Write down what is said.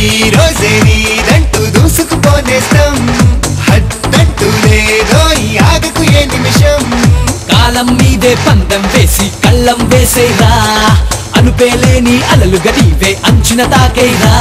ఈ రోజే నీదంటూ దూసుకుపోనేస్తాం హద్దంటూ లేదో ఈ ఆగకు ఏ నిమిషం? కాలం మీదే పందం వేసి కళ్ళం వేసేరా. అనుపేలేని అలలు గడివే అంచున తాకేరా.